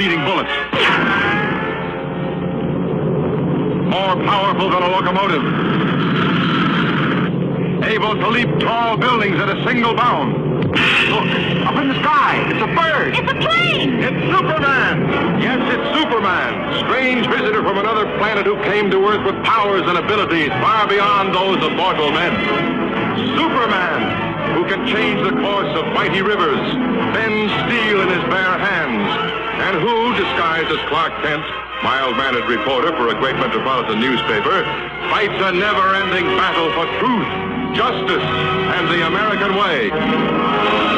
speeding bullets. More powerful than a locomotive. Able to leap tall buildings at a single bound. Look, up in the sky, it's a bird. It's a plane. It's Superman. Yes, it's Superman. Strange visitor from another planet who came to Earth with powers and abilities far beyond those of mortal men. Superman, who can change the course of mighty rivers, bend steel as Clark Kent, mild-mannered reporter for a great metropolitan newspaper, fights a never-ending battle for truth, justice, and the American way.